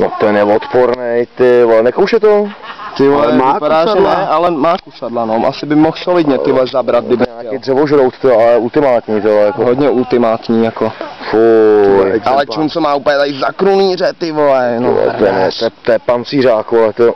No ten je odporný, ty vole, nekouše to? Ty vole, Ale má vypadá, kusadla? ne, ale má kusadla, no. Asi by mohl solidně ty vole zabrat, kdyby Nějaký dřevožrout, to, ale ultimátní to, jako. Hodně ultimátní, jako. Fuj. Ale čum, co má úplně tady za krunýře, ty vole, no. To je, to je, to je pancířák, vole, to.